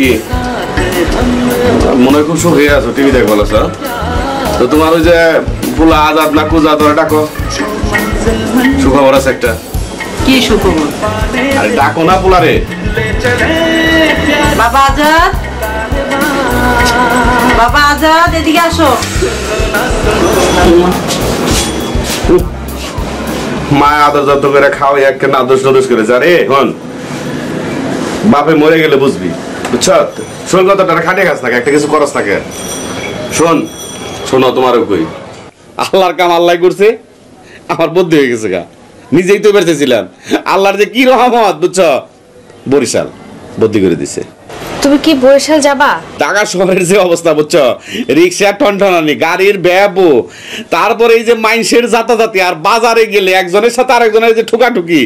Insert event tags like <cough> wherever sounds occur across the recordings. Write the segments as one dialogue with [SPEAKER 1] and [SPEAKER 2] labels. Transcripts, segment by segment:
[SPEAKER 1] কি? মনে হয় খুব সুখ হয়ে আছো টিভি দেখব না তো তোমার ওই যে পোলা আজাদ না কুজা তোরা ডাকো। সুখবর আছে একটা।
[SPEAKER 2] কি সুখবর
[SPEAKER 1] আরে ডাকো না পোলা রে
[SPEAKER 2] বাবা আজাদ? বাবা আজাদ এদিকে আসো।
[SPEAKER 1] মা আদর যত করে খাও এক নাদোষ নদোষ করে যা রে হন। বাপে মরে গেলে বুঝবি। বুঝছ? শোন খাটে খাস থাকে একটা কিছু থাকে। শোন। শোনো তোমারও কই? আল্লাহর কাম আল্লাহ করছে আমার বুদ্ধি হয়ে গেছে গা। নিজেই তো বেরতেছিলাম আল্লাহর যে কি রহমত বুঝছ? বরিশাল বুদ্ধি করে দিছে।
[SPEAKER 3] তুমি কি বরিশাল যাবা?
[SPEAKER 1] ঢাকা শহরের যে অবস্থা, বুঝছ? রিক্সা টনটনানি গাড়ির ব্যাবো। তারপরে এই যে মাইন্সের যাতাযাতি, আর বাজারে গেলে একজনের সাথে আরেকজনের যে ঠুকাঠুকি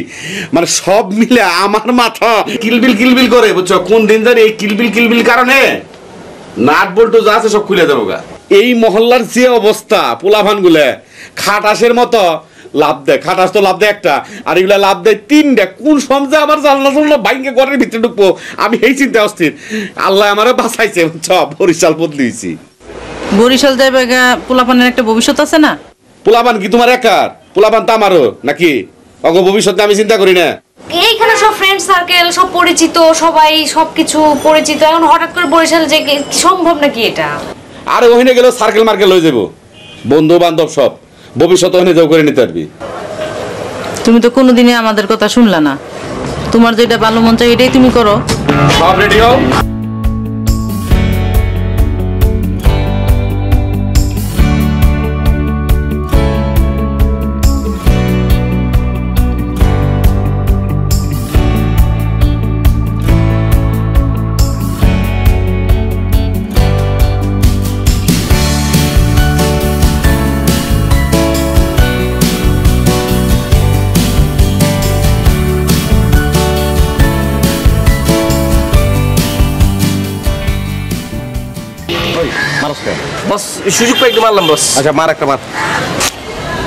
[SPEAKER 1] মানে সব মিলে আমার মাথা কিলবিল কিলবিল করে, বুঝছ? কোন দিন জানি এই কিলবিল কিলবিল কারণে নাট বল্টু যা আছে সব খুলে দেবো এই মহল্লার যে অবস্থা পোলাভান গুলে খাটাসের মতো লাভ দেয় খাটাস তো লাভ দেয় একটা। আর এগুলা লাভ দেয় তিনটা। কোন সমঝে আমার জানলা জানলা বাইকে ঘরের ভিতরে ঢুকবো। আমি এই চিন্তা অস্থির। আল্লাহ আমারে বাঁচাইছে। চ বরিশাল বদলিয়েছি
[SPEAKER 2] বরিশাল যাবে পোলাপানের একটা ভবিষ্যৎ আছে না?
[SPEAKER 1] পোলাবান কি তোমার একার? পোলাবান তো আমারও নাকি? অগ ভবিষ্যৎ নিয়ে আমি চিন্তা করি না।
[SPEAKER 3] এইখানে সব ফ্রেন্ড সার্কেল সব পরিচিত সবাই সবকিছু পরিচিত। এখন হঠাৎ করে বরিশাল যে সম্ভব নাকি এটা?
[SPEAKER 1] আর ওখানে গেলেও সার্কেল মার্কেল হয়ে যাব বন্ধু বান্ধব সব। ভবিষ্যৎ ওখানে যাও করে নিতে পারবি।
[SPEAKER 2] তুমি তো কোনোদিনই আমাদের কথা শুনলা না। তোমার যেটা ভালো মন চাই এটাই তুমি করো।
[SPEAKER 1] সব রেডি হও?
[SPEAKER 4] বস সুযোগ পাই একটু মারলাম বস।
[SPEAKER 5] আচ্ছা মার একটা মার।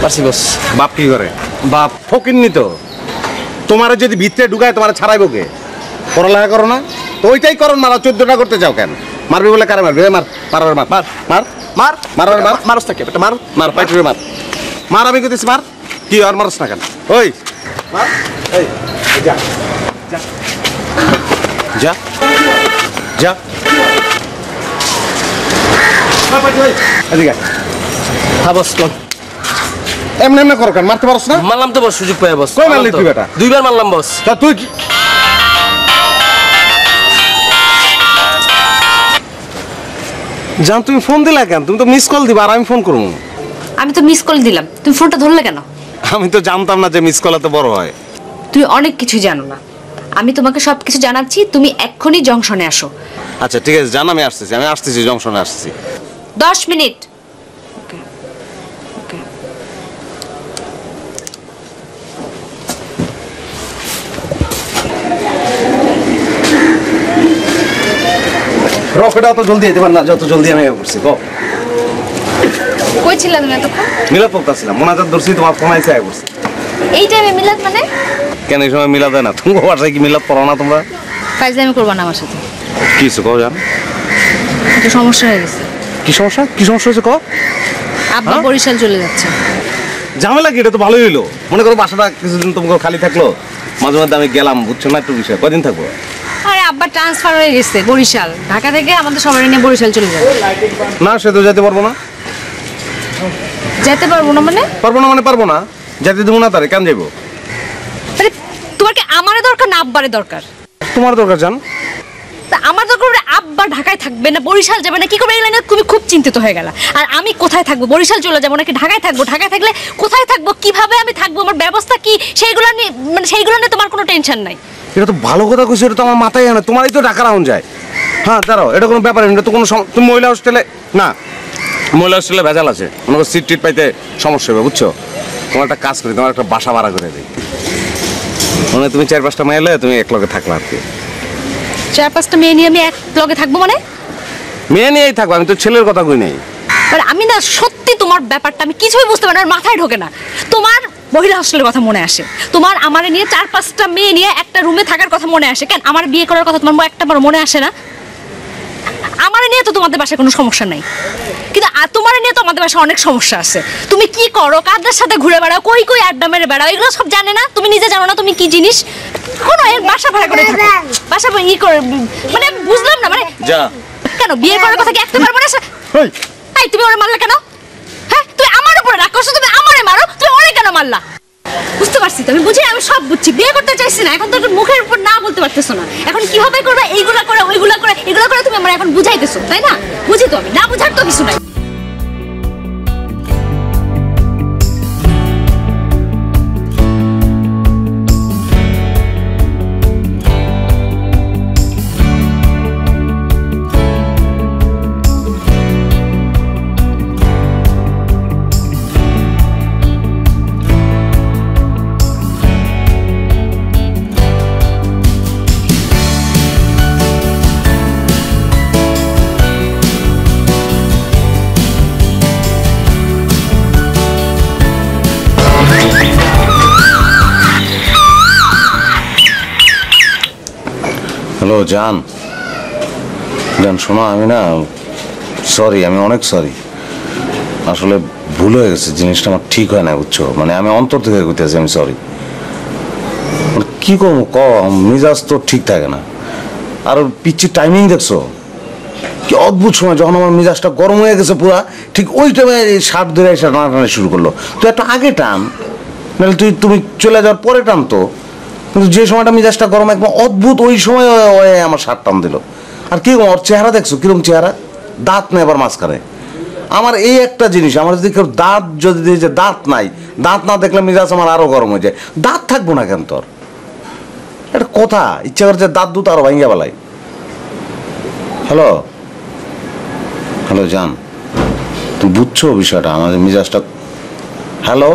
[SPEAKER 4] পারছি বস।
[SPEAKER 5] বাপ কি করে? বাপ। ফকিননি তো। তোমার যদি ভিতরে ঢুকায় তোমার ছাড়াইবো কে? পড়ালেখা করো না? তো ওইটাই করো মারা চোদ্দটা করতে চাও কেন? মারবি বলে কারে মারবি? মার মার মার মার। মার।
[SPEAKER 4] মার?
[SPEAKER 5] মার। মার
[SPEAKER 4] মারস থাকে একটা মার।
[SPEAKER 5] মার পাইটুরে মার। মার আমি কইতেছি মার। কি আর মারস না কেন? ওই। মার। এই যা। যা। যা। এদিকে
[SPEAKER 4] হ্যাঁ বস কোন
[SPEAKER 5] এমনি এমনি করো কেন? মারতে পারস না?
[SPEAKER 4] মারলাম তো বস সুযোগ পাই বস।
[SPEAKER 5] কই মারলি তুই বেটা?
[SPEAKER 4] দুইবার মারলাম বস।
[SPEAKER 5] তা তুই জান তুমি ফোন দিলা কেন? তুমি তো মিস কল দিবা আর আমি ফোন করব।
[SPEAKER 3] আমি তো মিস কল দিলাম। তুমি ফোনটা ধরলে কেন?
[SPEAKER 5] আমি তো জানতাম না যে মিস কল এত বড় হয়।
[SPEAKER 3] তুমি অনেক কিছু জানো না। আমি তোমাকে সব কিছু জানাচ্ছি তুমি এক্ষুনি জংশনে আসো।
[SPEAKER 5] আচ্ছা ঠিক আছে জান আমি আসতেছি আমি আসতেছি জংশনে আসতেছি।
[SPEAKER 3] দশ মিনিট।
[SPEAKER 5] রকেটা অত জলদি যেতে পার না যত জলদি আমি করছি গো
[SPEAKER 3] কই ছিলাম তুমি এতক্ষণ।
[SPEAKER 5] মিলাদ পড়তেছিলাম মোনাজাত ধরছি তোমার ফোন আইসে আয় করছি।
[SPEAKER 3] এই টাইমে মিলাদ মানে?
[SPEAKER 5] কেন এই সময় মিলাদ হয় না? বাসায় কি মিলাদ পড়ো না তোমরা?
[SPEAKER 3] করব না আমার সাথে।
[SPEAKER 5] কি হয়েছে কও জান।
[SPEAKER 3] সমস্যা হয়ে গেছে।
[SPEAKER 5] কি সমস্যা? কি সমস্যা হয়েছে কও
[SPEAKER 3] আব্বা বরিশাল চলে যাচ্ছে।
[SPEAKER 5] ঝামেলা কি? এটা তো ভালোই হইল। মনে করো বাসাটা কিছুদিন তোমাকে খালি থাকল মাঝে মধ্যে আমি গেলাম বুঝছ না একটু বিষয়। কদিন থাকব?
[SPEAKER 3] আরে আব্বা ট্রান্সফার হয়ে গেছে বরিশাল। ঢাকা থেকে আমাদের সবাই নিয়ে বরিশাল চলে যাবে।
[SPEAKER 5] না সে তো যেতে পারব না।
[SPEAKER 3] যেতে পারব না মানে?
[SPEAKER 5] পারব না মানে পারব না। যেতে দেবো না তারে কেন যাব
[SPEAKER 3] আরে তোমার কি আমারে দরকার না আব্বারে দরকার?
[SPEAKER 5] তোমার দরকার জান।
[SPEAKER 3] তা আমার দরকার হলে আব্বা ঢাকায় থাকবে না বরিশাল যাবে না কি করবে এই লাইনে? তুমি খুব চিন্তিত হয়ে গেল। আর আমি কোথায় থাকব? বরিশাল চলে যাব নাকি ঢাকায় থাকব? ঢাকায় থাকলে কোথায় থাকব? কীভাবে আমি থাকব? আমার ব্যবস্থা কি? সেইগুলো নিয়ে মানে সেইগুলো নিয়ে তোমার কোনো টেনশন নাই।
[SPEAKER 5] এটা তো ভালো কথা কইছো এটা তো আমার মাথায় আনে তোমারই তো টাকা রাউন্ড যায়। হ্যাঁ দাঁড়াও এটা কোনো ব্যাপার না, এটা তো কোনো তুমি মহিলা হোস্টেলে না মহিলা হোস্টেলে ভেজাল আছে। মনে সিট টিট পাইতে সমস্যা হবে বুঝছ? তোমার একটা কাজ করি তোমার একটা বাসা ভাড়া করে দিই। মানে তুমি চার পাঁচটা মাইলে তুমি এক লগে থাকলা আর কি।
[SPEAKER 3] চার পাঁচটা মেয়ে নিয়ে আমি এক ব্লগে থাকব মানে?
[SPEAKER 5] মেয়ে নিয়েই থাকব আমি তো ছেলের কথা কই নাই।
[SPEAKER 3] মানে আমি না সত্যি তোমার ব্যাপারটা আমি কিছুই বুঝতে পারি না মাথায় ঢোকে না। তোমার মহিলা হোস্টেলের কথা মনে আসে। তোমার আমারে নিয়ে চার পাঁচটা মেয়ে নিয়ে একটা রুমে থাকার কথা মনে আসে। কেন? আমার বিয়ে করার কথা তোমার একটা মনে আসে না। আমার নিয়ে তো তোমাদের বাসায় কোনো সমস্যা নাই। কিন্তু আ- তোমার নিয়ে তো আমাদের বাসায় অনেক সমস্যা আছে। তুমি কি করো? কাদের সাথে ঘুরে বেড়াও? কই কই আড্ডা মেরে বেড়াও? এগুলো সব জানে না? তুমি নিজে জানো না তুমি কি জিনিস? কোনো এর বাসা ভাড়া করে থাকো। বাসা ভাড়া ই করে মানে বুঝলাম না মানে
[SPEAKER 5] যা।
[SPEAKER 3] কেন বিয়ে করার কথা কি একটা বার মনে আসে এই তুমি ওরে মারলে কেন? হ্যাঁ তুমি আমার উপরে রাগ করছ তুমি আমারে মারো তুমি ওরে কেন মারলা? বুঝতে পারছি তো আমি বুঝি আমি সব বুঝছি। বিয়ে করতে চাইছি না এখন তো একটু মুখের উপর না বলতে পারতেছো না। এখন কীভাবে করবে? এইগুলা করে ওইগুলা করে এগুলা করে তুমি আমার এখন বুঝাইতেছো তাই না? বুঝি তো আমি না বুঝার তো কিছু নাই।
[SPEAKER 5] হ্যালো জান জান শোনো, আমি না সরি আমি অনেক সরি আসলে ভুল হয়ে গেছে, জিনিসটা আমার ঠিক হয় না, বুঝছ? মানে আমি অন্তর থেকে কইতেছি আমি সরি কি করব ক মেজাজ তো ঠিক থাকে না। আর পিচ্ছি টাইমিং দেখছ? কি অদ্ভুত সময়, যখন আমার মেজাজটা গরম হয়ে গেছে পুরা, ঠিক ওই টাইমে শার্ট ধরে এসে টানা টানা শুরু করল। তুই একটা আগে টান, নাহলে তুই, তুমি চলে যাওয়ার পরে টান তো কিন্তু যে সময়টা মেজাজটা গরম, একদম অদ্ভুত ওই সময় আমার শার্ট টান দিল। আর কি ওর চেহারা দেখছ? কীরকম চেহারা? দাঁত নেই আবার মাঝখানে। আমার এই একটা জিনিস, আমার যদি কেউ দাঁত, যদি যে দাঁত নাই, দাঁত না দেখলে মেজাজ আমার আরও গরম হয়ে যায়। দাঁত থাকব না কেন তোর? একটা কথা, ইচ্ছা করছে দাঁত দুটো আরও ভাঙ্গা বেলায় হ্যালো? হ্যালো, জান। তুমি বুঝছ বিষয়টা, আমাদের মিজাজটা হ্যালো?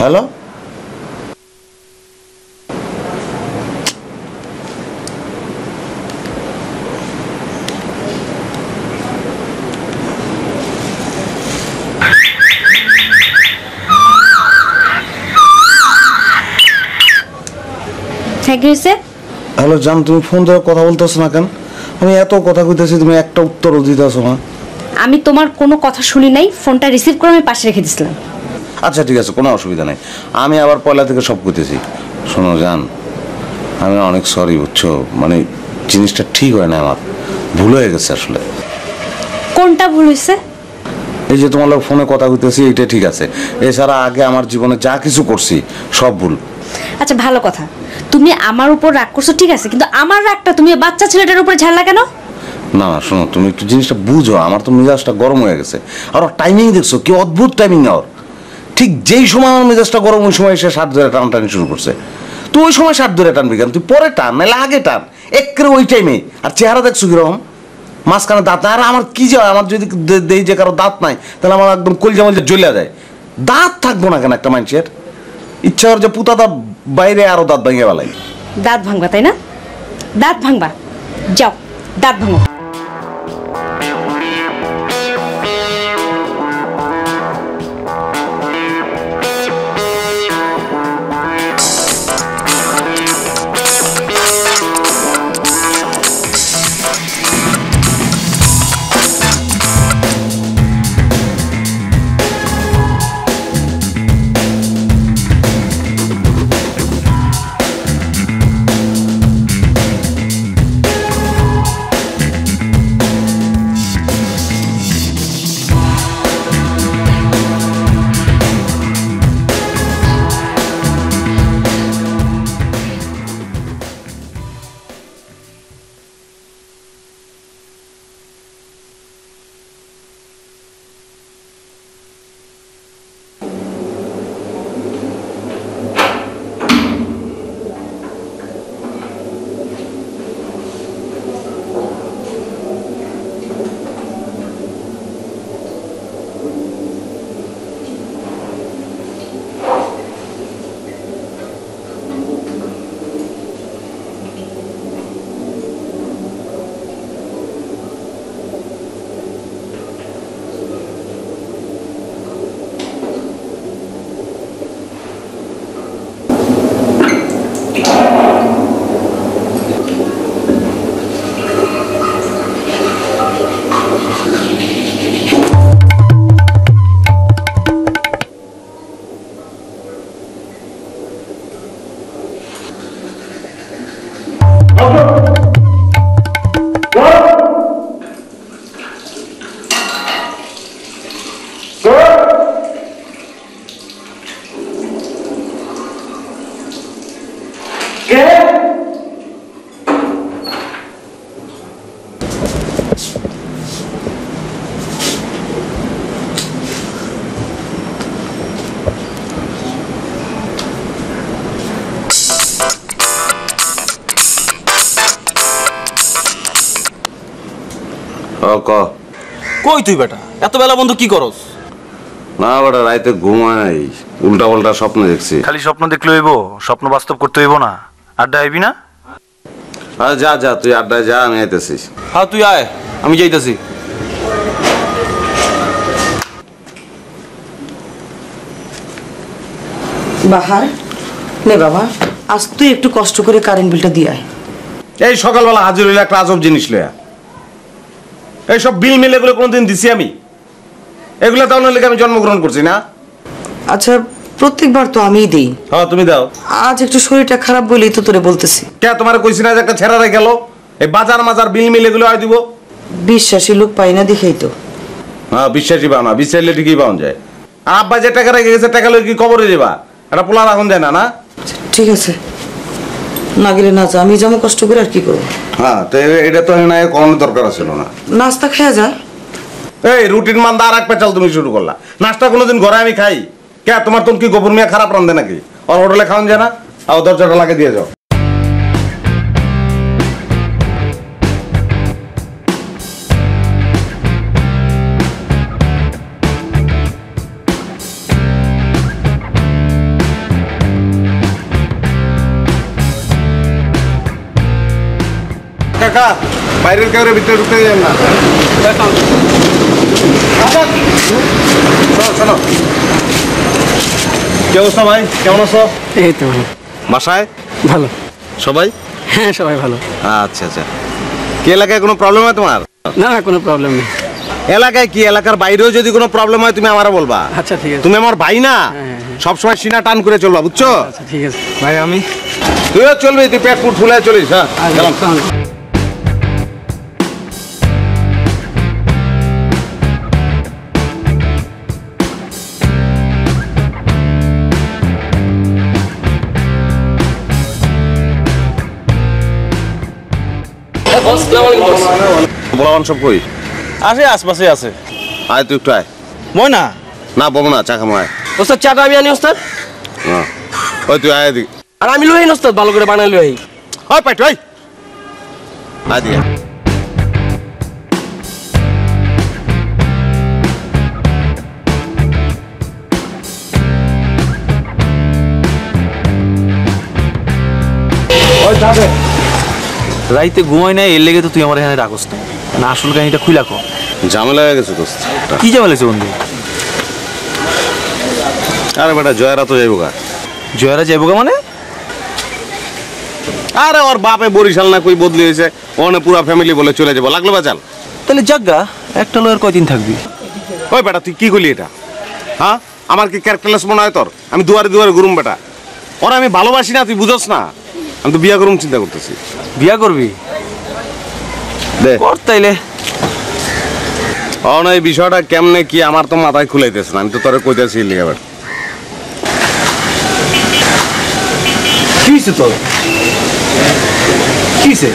[SPEAKER 5] হ্যালো?
[SPEAKER 3] হ্যাঁ হয়েছে
[SPEAKER 5] হ্যালো জান তুমি ফোন ধরে কথা বলতেছো না কেন? আমি এত কথা কইতেছি তুমি একটা উত্তরও দিতেছো না।
[SPEAKER 3] আমি তোমার কোনো কথা শুনি নাই ফোনটা রিসিভ করে আমি পাশে রেখে দিছিলাম।
[SPEAKER 5] আচ্ছা ঠিক আছে কোনো অসুবিধা নেই। আমি আবার পয়লা থেকে সব কইতেছি। শোনো জান আমি অনেক সরি বুঝছ? মানে জিনিসটা ঠিক হয় না আমার। ভুল হয়ে গেছে আসলে।
[SPEAKER 3] কোনটা ভুল হয়েছে
[SPEAKER 5] এই যে তোমার লোক ফোনে কথা কইতেছি এইটা ঠিক আছে। এছাড়া আগে আমার জীবনে যা কিছু করছি সব ভুল।
[SPEAKER 3] আচ্ছা ভালো কথা। তুমি আমার উপর রাগ করছ, ঠিক আছে, কিন্তু আমার রাগটা তুমি বাচ্চা ছেলেটার উপরে ঝাড়লা কেন?
[SPEAKER 5] না না, শোনো, তুমি একটু জিনিসটা বুঝো, আমার তো মেজাজটা গরম হয়ে গেছে। আর টাইমিং দেখছ, কি অদ্ভুত টাইমিং ওর। ঠিক যেই সময় আমার মেজাজটা গরম, ওই সময় সে সাত ধরে টান টানি শুরু করছে। তুই ওই সময় সাত ধরে টানবি কেন? তুই পরে টান, নাহলে আগে টান। একেবারে ওই টাইমে আর চেহারা দেখছ কীরকম? মাঝখানে দাঁত, আর আমার কি যে আমার যদি দেই যে কারও দাঁত নাই, তাহলে আমার একদম কলজা মলজা জ্বলে যায়। দাঁত থাকব না কেন একটা মানুষের? ইচ্ছা করে যে পুতা দাঁত বাইরে আরও দাঁত ভেঙে বেলাই
[SPEAKER 3] দাঁত ভাঙবা, তাই না? দাঁত ভাঙবা। যাও, দাঁত ভাঙো।
[SPEAKER 5] ক।
[SPEAKER 4] কই তুই বেটা? এত বেলা বন্ধু কি করস?
[SPEAKER 5] না বেটা রাইতে ঘুমাই। উল্টা পাল্টা স্বপ্ন দেখছি।
[SPEAKER 6] খালি স্বপ্ন দেখলে হইব স্বপ্ন বাস্তব করতে হইব না। আড্ডা আইবি না?
[SPEAKER 5] আর যা যা তুই আড্ডায় যা আমি আইতেছিস
[SPEAKER 4] হ্যাঁ তুই আয় আমি যাইতাছি।
[SPEAKER 7] বাহার নে বাবা আজ তুই একটু কষ্ট করে কারেন্ট বিলটা দিয়ে আয়।
[SPEAKER 5] এই সকালবেলা হাজির হইলে একটা আজব জিনিস লয়া এই সব বিল মিলে এগুলো কোনোদিন দিছি আমি। এগুলো তাহলে লেগে আমি জন্মগ্রহণ করছি না?
[SPEAKER 7] আচ্ছা প্রত্যেকবার তো আমিই দেই।
[SPEAKER 5] হ্যাঁ তুমি দাও।
[SPEAKER 7] আজ একটু শরীরটা খারাপ বলেই তো তোরে বলতেছি।
[SPEAKER 5] কে তোমার কইছি না যে একটা ছেড়া রে গেল? এই বাজার মাজার বিল মিলে এগুলো আয় দিব।
[SPEAKER 7] বিশ্বাসী লোক পাই না দেখেই তো।
[SPEAKER 5] হ্যাঁ বিশ্বাসই পাও না। বিশ্বাসলে ঠিকই পাওয়া যায়। আর আব্বা যে টাকা রেখে গেছে টাকা লই কি খবরে দেবা একটা পোলা রাখুন যায় না না?
[SPEAKER 7] ঠিক আছে। না গেলে না যা আমি যেমন কষ্ট করে আর কি করব?
[SPEAKER 5] হ্যাঁ তো এটা তো না কোনো দরকার ছিল না।
[SPEAKER 7] নাস্তা খেয়া যা।
[SPEAKER 5] এই রুটিন মান্দা আর এক পেঁচাল তুমি শুরু করলা। নাস্তা কোনোদিন ঘরে আমি খাই। কে তোমার তুমি কি গোপন মিয়া খারাপ রান্ধে নাকি? আর হোটেলে খাওয়ান যায় না? আর দরজাটা লাগে দিয়ে যাও। কাকা বাইরের কাউরে ভিতরে ঢুকতে যান না। শোনো, শোনো কি অবস্থা ভাই? কেমন আছো?
[SPEAKER 4] এই তো
[SPEAKER 5] বাসায়?
[SPEAKER 4] ভালো।
[SPEAKER 5] সবাই?
[SPEAKER 4] হ্যাঁ সবাই ভালো।
[SPEAKER 5] আচ্ছা আচ্ছা। কি এলাকায় কোনো প্রবলেম হয় তোমার?
[SPEAKER 4] না না কোনো প্রবলেম নেই।
[SPEAKER 5] এলাকায় কি? এলাকার বাইরেও যদি কোনো প্রবলেম হয় তুমি আমারও বলবা।
[SPEAKER 4] আচ্ছা ঠিক আছে।
[SPEAKER 5] তুমি আমার ভাই না?
[SPEAKER 4] হ্যাঁ, হ্যাঁ।
[SPEAKER 5] সবসময় সিনা টান করে চলবা বুঝছ?
[SPEAKER 4] আচ্ছা ঠিক আছে। ভাই আমি?
[SPEAKER 5] তুইও চলবি তুই পেট ফুট ফুলে চলিস হ্যাঁ? বলাবান সব কই?
[SPEAKER 4] আসে আশপাশে আছে।
[SPEAKER 5] আয় তুই একটু আয়।
[SPEAKER 4] মই না
[SPEAKER 5] না বলব না চা খামো আয়।
[SPEAKER 4] ওস্তাদ চাটা আমি আনি ওস্তাদ?
[SPEAKER 5] হ্যাঁ। ওই তুই আয় এদিকে।
[SPEAKER 4] আর আমি লই ওস্তাদ ভালো করে বানাই লই
[SPEAKER 5] ওই পেট ওই আয় দিকে
[SPEAKER 6] রাইতে ঘুমাই নাই এর লেগে তো তুই আমার এখানে রাখস না। না আসল কাহিনীটা খুইলা কর
[SPEAKER 5] ঝামেলা হয়ে গেছে দোস্ত
[SPEAKER 6] কি জামা লাগছে বন্ধু?
[SPEAKER 5] আরে বেটা জয়রা তো যাইব গা।
[SPEAKER 6] জয়রা যাইব গা মানে?
[SPEAKER 5] আরে ওর বাপে বরিশাল না কই বদলি হয়েছে ওখানে পুরা ফ্যামিলি বলে চলে যাব। লাগল বাচাল
[SPEAKER 6] তাহলে যাগা একটা লয়ের কয়দিন থাকবি?
[SPEAKER 5] ওই বেটা তুই কি করলি এটা? হ্যাঁ? আমার কি ক্যারেক্টারলেস মনে হয় তোর? আমি দুয়ারে দুয়ারে ঘুরুম বেটা। ওরা আমি ভালোবাসি না তুই বুঝস না। আমি তো বিয়া করুম চিন্তা করতেছি।
[SPEAKER 6] বিয়া করবি?
[SPEAKER 5] দে।
[SPEAKER 6] কর তাইলে।
[SPEAKER 5] অন এই বিষয়টা কেমনে কি আমার তো মাথায় খুলাইতেছে না আমি তো তোরে কইতেছি লিখে বেটা
[SPEAKER 6] কি হয়েছে তোর? কি হয়েছে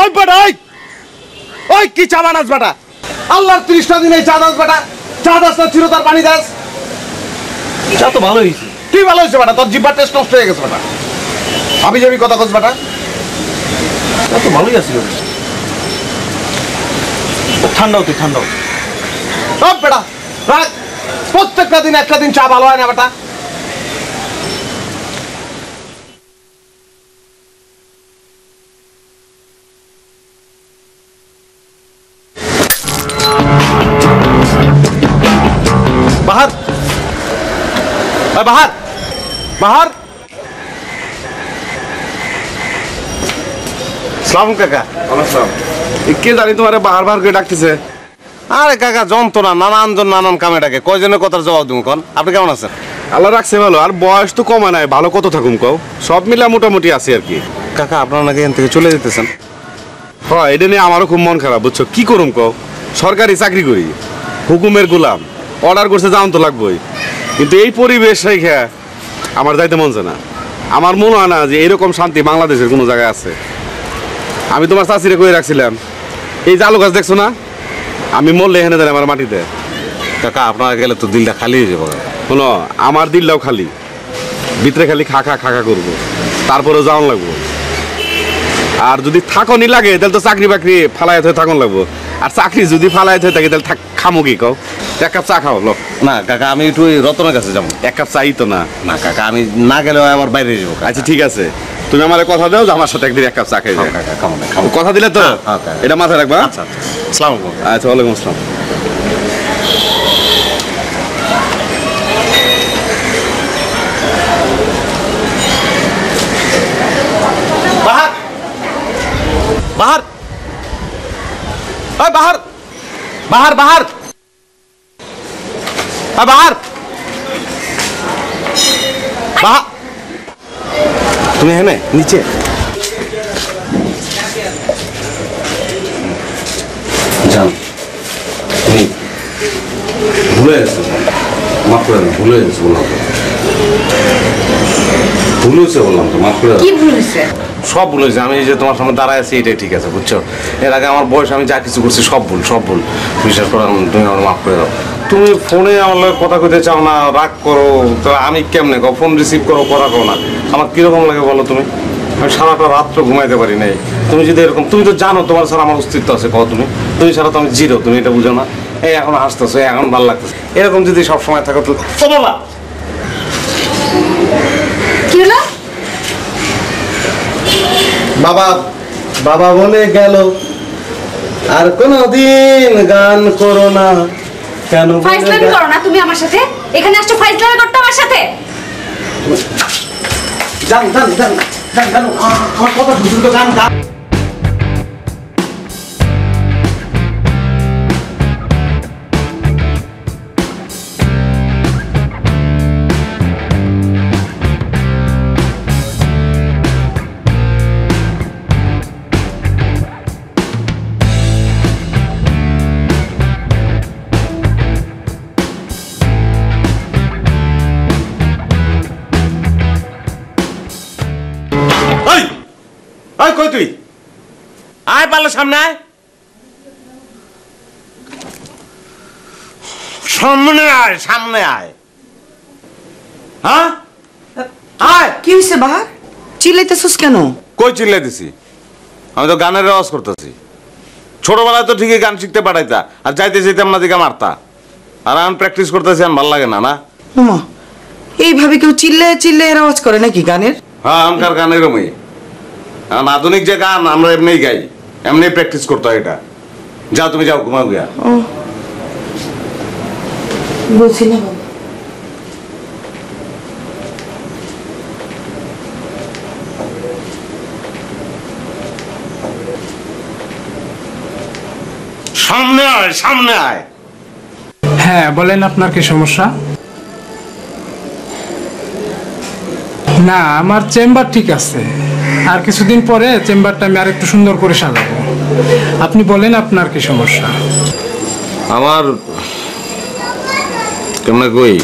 [SPEAKER 5] ওই বেটা ওই! ওই কি চা বানাস বেটা? আল্লাহর ত্রিশটা দিনে চা দাস বেটা। চা দাস না ছিল তার পানি দাস।
[SPEAKER 6] চা তো ভালো হয়েছে
[SPEAKER 5] কি ভালো হয়েছে বেটা? তোর জিব্বার টেস্ট নষ্ট হয়ে গেছে বেটা। আমি যাবি কথা কস বেটা।
[SPEAKER 6] তো ভালোই আছিল ঠান্ডাও তুই ঠান্ডাও
[SPEAKER 5] সব বেটা রাখ। প্রত্যেকটা দিন একটা দিন চা ভালো হয় না বেটা। বাহার। ওই বাহার। সালাম কাকা। কে জানি তোমারে বাহার বাহার করে ডাকতেছে। আরে কাকা যন্ত্রণা নানান জন নানান কামে ডাকে। কয়জনের কথার জবাব দিব কোন? আপনি কেমন আছেন?
[SPEAKER 1] আল্লাহ রাখছে ভালো আর বয়স তো কমা নাই ভালো কত থাকুম কও? সব মিলা মোটামুটি আছে আর কি।
[SPEAKER 5] কাকা আপনারা নাকি এখান থেকে চলে যেতেছেন?
[SPEAKER 1] হয় এটা নিয়ে আমারও খুব মন খারাপ বুঝছ? কি করুম কও? সরকারি চাকরি করি হুকুমের গোলাম অর্ডার করছে যাওন তো লাগবেই। কিন্তু এই পরিবেশ রেখে আমার যাইতে মন চায় না। আমার মনে হয় না যে এরকম শান্তি বাংলাদেশের কোনো জায়গায় আছে। আমি তোমার চাষিরে কয়ে রাখছিলাম? এই যে আলু গাছ দেখছ না? আমি মরলে এখানে দেন আমার মাটিতে।
[SPEAKER 5] কাকা আপনারা গেলে তো দিলটা খালি হয়ে যাবে।
[SPEAKER 1] শোনো আমার দিলটাও খালি। ভিতরে খালি খা খা খা খা করব। তারপরে যাওয়ান লাগবো। আর যদি থাকনি লাগে তাহলে তো চাকরি বাকরি ফালাইতে থাকুন লাগবো। আর চাকরি যদি ফালাইতে হয়ে থাকে তাহলে থাক খামো কি কও? এক কাপ চা খাও লো।
[SPEAKER 5] না কাকা আমি একটু ওই রতনের কাছে যাব।
[SPEAKER 1] এক কাপ চাই তো না।
[SPEAKER 5] না কাকা আমি না গেলেও আবার বাইরে যাব
[SPEAKER 1] আচ্ছা ঠিক আছে। তুমি আমার কথা দাও যে আমার সাথে একদিন এক কাপ চা খাই কথা দিলে তো?
[SPEAKER 5] হ্যাঁ, হ্যাঁ।
[SPEAKER 1] এটা মাথায় রাখবা
[SPEAKER 5] আচ্ছা আচ্ছা। আসসালামু আলাইকুম কাকা।
[SPEAKER 1] আচ্ছা ওয়ালাইকুম আসসালাম।
[SPEAKER 5] বাহার! বাহার! ওই বাহার বাহার বাহার ওই বাহার বাহার তুমি এখানে নিচে যান তুমি ভুলে গেছো মাফ করে দাও, ভুলে গেছো বললাম তো ভুল হয়েছে বললাম তো মাফ করে দাও।
[SPEAKER 3] কি ভুল হয়েছে
[SPEAKER 5] সব ভুল হয়েছে। আমি যে তোমার সামনে দাঁড়ায় আছি, এটাই ঠিক আছে, বুঝছ? এর আগে আমার বয়স, আমি যা কিছু করছি সব ভুল সব ভুল। বিশ্বাস করো তুমি আমার মাফ করে দাও। তুমি ফোনে আমার কথা কইতে চাও না, রাগ করো, তো আমি কেমনে কো ফোন রিসিভ করো কথা করো না? আমার কীরকম লাগে বলো তুমি? আমি সারাটা রাত্র ঘুমাইতে পারি নাই। তুমি যদি এরকম তুমি তো জানো তোমার ছাড়া আমার অস্তিত্ব আছে, কও তুমি? তুমি ছাড়া তো আমি জিরো, তুমি এটা বুঝো না? এই এখন হাসতেছো এখন ভালো লাগতেছে। এরকম যদি সব সময় থাকো, তো বাবা
[SPEAKER 3] কি হলো
[SPEAKER 5] বাবা বাবা বলে গেল আর কোনদিন গান করো না। কেন
[SPEAKER 3] ফাইজলামি? করো না তুমি আমার সাথে। এখানে আসছো ফাইজলামি করতে আমার সাথে।
[SPEAKER 5] যান যান যান যান জান আমার কথা বুঝুন তো গান গান। ওই কই তুই? আয় পারলে সামনে আয়। সামনে আয় সামনে আয়। হ্যাঁ? আয়।
[SPEAKER 7] কি হয়েছে বাহার? চিল্লাইতেছিস কেন?
[SPEAKER 5] কই চিল্লাই দিছি আমি তো গানের রেওয়াজ করতেছি। ছোটবেলায় তো ঠিকই গান শিখতে পাঠাইতা আর যাইতে যেতাম না দিকে মারতা। আর আমি প্র্যাকটিস করতেছি আমার ভালো লাগে না না?
[SPEAKER 7] এইভাবে কেউ চিল্লে চিল্লে এর আওয়াজ করে নাকি গানের?
[SPEAKER 5] হ্যাঁ আমকার গান এরমই এখন আধুনিক যে গান আমরা এমনি গাই এমনি প্র্যাকটিস করতে হয় এটা। যাও তুমি যাও ঘুমাও গিয়া।
[SPEAKER 7] বুঝি না।
[SPEAKER 5] সামনে আয় সামনে আয়।
[SPEAKER 8] হ্যাঁ বলেন আপনার কি সমস্যা? না আমার চেম্বার ঠিক আছে। আর কিছুদিন পরে চেম্বারটা আমি আর একটু সুন্দর করে সাজাবো। আপনি বলেন আপনার কি সমস্যা?
[SPEAKER 5] আমার কেমনে কই?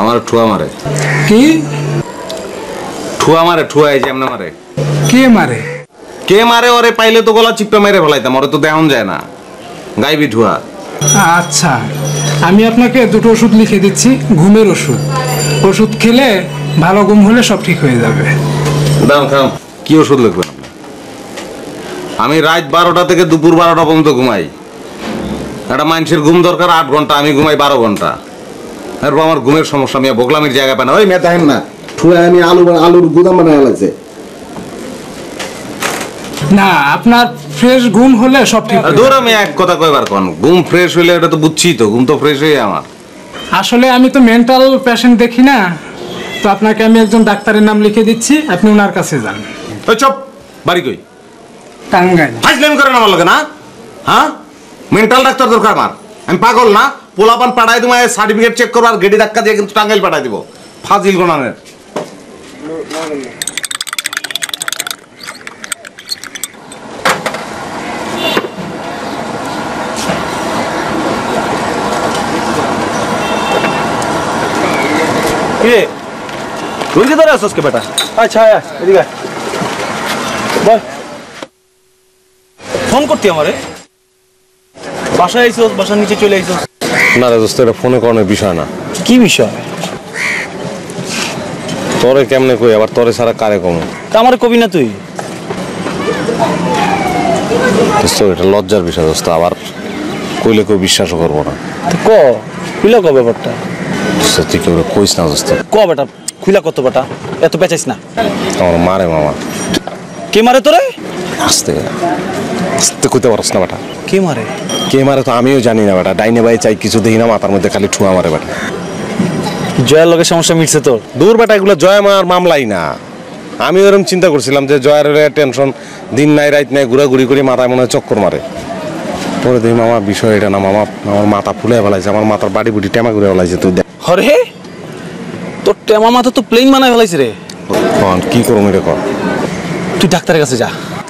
[SPEAKER 5] আমার ঠুয়া মারে।
[SPEAKER 8] কি?
[SPEAKER 5] ঠুয়া মারে ঠুয়া এই যে এমনে মারে।
[SPEAKER 8] কে মারে?
[SPEAKER 5] কে মারে ওরে পাইলে তো গলা চিপটা মেরে ফেলাইতাম ওরে তো দেখন যায় না। গাইবি ঠুয়া।
[SPEAKER 8] আচ্ছা আমি আপনাকে দুটো ওষুধ লিখে দিচ্ছি ঘুমের ওষুধ। ওষুধ খেলে ভালো ঘুম হলে সব ঠিক হয়ে যাবে।
[SPEAKER 5] দাম খাম কি ওষুধ লিখবেন আপনি? আমি রাত বারোটা থেকে দুপুর বারোটা পর্যন্ত ঘুমাই। একটা মানুষের ঘুম দরকার আট ঘণ্টা আমি ঘুমাই বারো ঘণ্টা। এরপর আমার ঘুমের সমস্যা আমি বগলামির জায়গা পাই না। ওই মেয়ে দেখেন না আমি আলু আলুর গুদাম বানায় লাগছে
[SPEAKER 8] না আপনার ফ্রেশ ঘুম হলে সব ঠিক
[SPEAKER 5] ধর আমি এক কথা কয়বার কোন ঘুম ফ্রেশ হইলে এটা তো বুঝছি তো ঘুম তো ফ্রেশ হয়ে আমার।
[SPEAKER 8] আসলে আমি তো মেন্টাল পেশেন্ট দেখি না। তো আপনাকে আমি একজন ডাক্তারের নাম লিখে দিচ্ছি আপনি ওনার কাছে যান।
[SPEAKER 5] ওই চপ বাড়ি কই?
[SPEAKER 8] টাঙ্গাইল।
[SPEAKER 5] ফাইজলামি করেন আমার লগে না? হ্যাঁ? মেন্টাল ডাক্তার দরকার আমার। আমি পাগল না? পোলাপান পাঠাই দিব সার্টিফিকেট চেক করব আর গেডি ধাক্কা দিয়ে কিন্তু টাঙ্গাইল পাঠাই দিব। ফাজিল গোনানের।
[SPEAKER 6] কিরে? রুইকে ধরে আসছ কে বেটা। আচ্ছা আয় আয়, এদিকে আয়। বল। ফোন করতি আমারে? বাসায় আইসো বাসার নিচে চলে আইসো
[SPEAKER 5] না রে দোস্ত এটা ফোনে করানোর বিষয় না।
[SPEAKER 6] কি বিষয়?
[SPEAKER 5] তোরে কেমনে কই আবার তোরে ছাড়া কারে কম?
[SPEAKER 6] তা আমারে কবি না তুই?
[SPEAKER 5] দোস্ত এটা লজ্জার বিষয় দোস্ত আবার কইলে কেউ বিশ্বাসও করব না।
[SPEAKER 6] তো ক? খুলা ক ব্যাপারটা?
[SPEAKER 5] তুই কেউ কইস না দোস্ত।
[SPEAKER 6] ক বেটা? খুলা কত বেটা? এত পেঁচাইস না।
[SPEAKER 5] আমার মারে মামা।
[SPEAKER 6] কে মারে তোরে?
[SPEAKER 5] আস্তে। আস্তে কইতে পারস না বেটা।
[SPEAKER 6] কে মারে?
[SPEAKER 5] কে মারে তো আমিও জানি না বেটা। ডাইনে বাই চাই কিছু দেখি না মাথার মধ্যে খালি ঠুয়া মারে বেটা।
[SPEAKER 6] জয়ের লগে সমস্যা মিটছে তোর।
[SPEAKER 5] দূর বেটা এগুলো জয় মার মামলাই না। আমি ওরকম চিন্তা করছিলাম যে জয়ের টেনশন দিন নাই রাত নাই ঘুরাঘুরি করে মাথায় মনে হয় চক্কর মারে। পরে দেখি মামা বিষয় এটা না মামা আমার মাথা ফুলে ফেলাইছে আমার মাথার বাড়ি বুটি টেমা ঘুরে ফেলাইছে তুই দেখ।
[SPEAKER 6] হরে? তোর আমার মাথা তো প্লেন বানায় ফেলাইছে রে।
[SPEAKER 5] কি করুম এটা কর
[SPEAKER 6] তুই ডাক্তারের কাছে যা।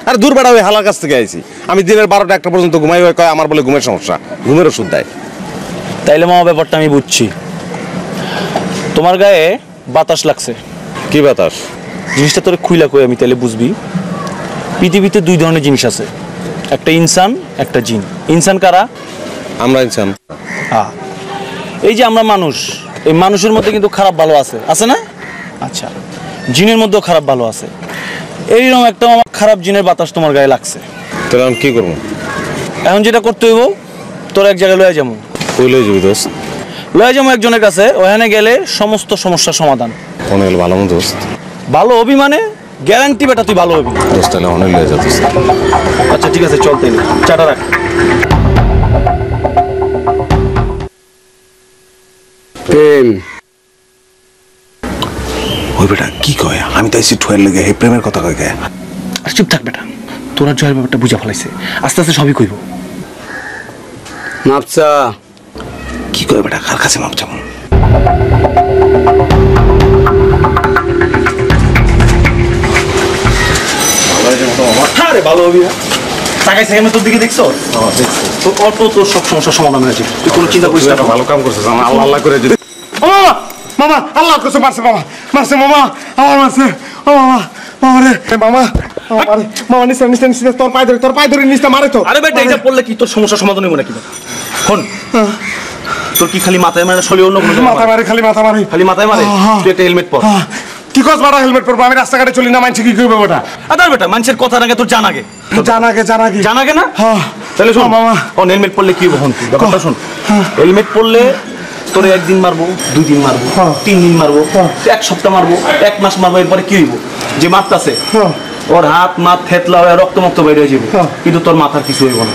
[SPEAKER 5] আর দূর বেড়া ওই হালার কাছ থেকে আইছি। আমি দিনের বারোটা একটা পর্যন্ত ঘুমাই ওই কয় আমার বলে ঘুমের সমস্যা। ঘুমের ওষুধ দেয়।
[SPEAKER 6] তাইলে মামা ব্যাপারটা আমি বুঝছি। তোমার গায়ে বাতাস লাগছে।
[SPEAKER 5] কি বাতাস?
[SPEAKER 6] জিনিসটা তোরে খুইলা কই আমি তাহলে বুঝবি। পৃথিবীতে দুই ধরনের জিনিস আছে। একটা ইনসান একটা জিন। ইনসান কারা?
[SPEAKER 5] আমরা ইনসান।
[SPEAKER 6] হ্যাঁ এই যে আমরা মানুষ এই মানুষের মধ্যে কিন্তু খারাপ ভালো আছে। আছে না? আচ্ছা। জিনের মধ্যেও খারাপ ভালো আছে। এইরকম একটা আমার খারাপ জিনের বাতাস তোমার গায়ে লাগছে।
[SPEAKER 5] তাহলে আমি কি করব?
[SPEAKER 6] এখন যেটা করতে হইব তোর এক জায়গায় লয়ে যাব।
[SPEAKER 5] কইলে যাবি দোস্ত?
[SPEAKER 6] লয়ে যাব একজনের কাছে ওখানে গেলে সমস্ত সমস্যার সমাধান।
[SPEAKER 5] ফোনে গেলে ভালো মতো দোস্ত।
[SPEAKER 6] ভালো হবি মানে গ্যারান্টি বেটা তুই ভালো হবি।
[SPEAKER 5] দোস্ত তাহলে অনেক লয়ে যা
[SPEAKER 6] আচ্ছা ঠিক আছে চল তাইলে চাটা রাখ।
[SPEAKER 5] প্রেম। ওই বেটা কি কয়? আমি তো এসি ঠুয়ের লেগে হে প্রেমের কথা কয় গায়ে
[SPEAKER 6] আর চুপ থাক বেটা তোরা জয়ের ব্যাপারটা বুঝা ফেলাইছে। আস্তে আস্তে সবই কইব।
[SPEAKER 4] মাপসা
[SPEAKER 5] কি কয় বেটা কার কাছে মাপ চাবো
[SPEAKER 6] ভালো হবি না তাকাই সেখানে তোর দিকে দেখছ? তোর অল্প তোর সব সমস্যার সমাধান হয়েছে। তুই কোনো চিন্তা করিস না।
[SPEAKER 5] ভালো কাম করছিস আমার আল্লাহ আল্লাহ করে যদি
[SPEAKER 9] মামা মামা আল্লাহ কসম মারছে মামা মারছে মামা আমার মারছে ও মামা মামা রে মামা মামা মামা নিস্তা নিস্তা নিস্তা তোর পায়ে ধরে তোর পায়ে ধরে নিস্তা মারে তো।
[SPEAKER 6] আরে বেটা এটা পড়লে কি তোর সমাধান নাকি? তোর কি খালি মাথায় মারে শরীর অন্য কোনো
[SPEAKER 9] মাথা মারে খালি মাথা মারে।
[SPEAKER 6] খালি মাথায় মারে?
[SPEAKER 9] হ্যাঁ।
[SPEAKER 6] তুই একটা হেলমেট পর।
[SPEAKER 9] কি কস বাড়া হেলমেট পরবো আমি রাস্তাঘাটে চলি না মানছি কি করবে ওটা
[SPEAKER 6] আদার বেটা মানুষের কথা নাকি তোর জানাগে
[SPEAKER 9] জানাকে জানাকে
[SPEAKER 6] জানাগে না
[SPEAKER 9] হ্যাঁ।
[SPEAKER 6] তাহলে শোন
[SPEAKER 9] হ্যাঁ, মামা।
[SPEAKER 6] ও হেলমেট পরলে কি হন তুই ব্যাপারটা শোন হেলমেট পরলে তোরে একদিন মারবো দুই দিন মারবো
[SPEAKER 9] হ্যাঁ।
[SPEAKER 6] তিন দিন মারবো
[SPEAKER 9] হ্যাঁ।
[SPEAKER 6] এক সপ্তাহ মারবো এক মাস মারবো এরপরে কি হইব যে মারতাছে
[SPEAKER 9] হ্যাঁ।
[SPEAKER 6] ওর হাত মাত থেতলা হয়ে রক্ত মক্ত বের হয়ে যাবে
[SPEAKER 9] হ্যাঁ।
[SPEAKER 6] কিন্তু তোর মাথার কিছু হইব না।